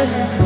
Yeah.